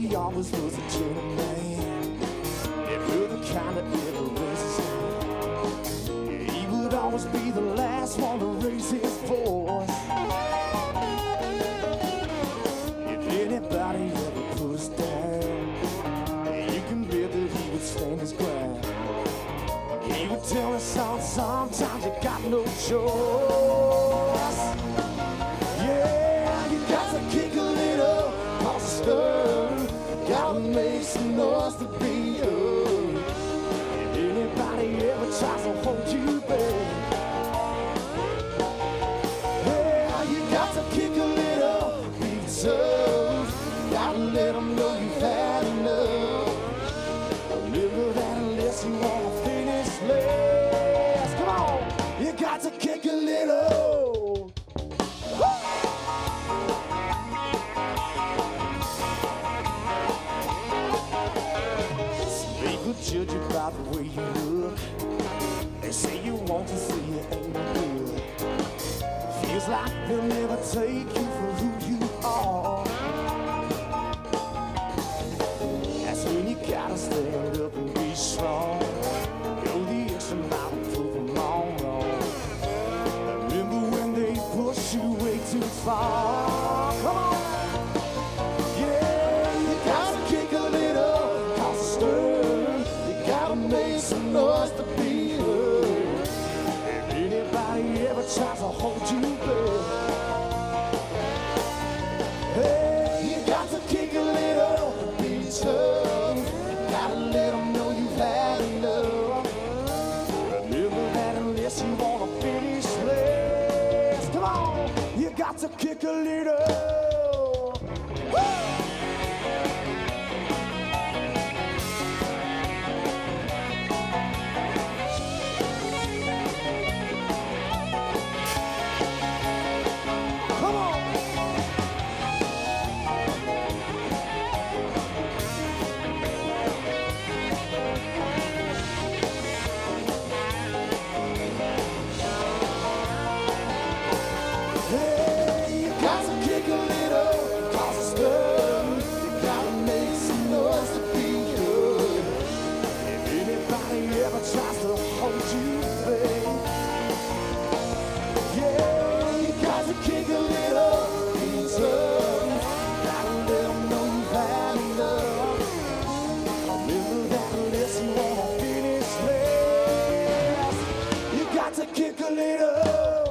Elvis was a gentleman. Never the kind that ever. Yeah, he would always be the last one to raise his voice. If anybody ever pushed down, you can bet that he would stand his ground. He would tell us all sometimes you got no choice. To anybody ever tries to hold you back, you got to kick a little. Gotta know you've had enough. You wanna finish last. Come on, you got to kick a little. Judge you by the way you look. They say you want to see you ain't no. Feels like they'll never take you to be heard. If anybody ever tries to hold you back, hey, you got to kick a little, be tough. Gotta let them know you've had enough. Remember that unless you wanna finish last, come on, you got to kick a little. Come to kick a little.